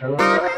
Hello.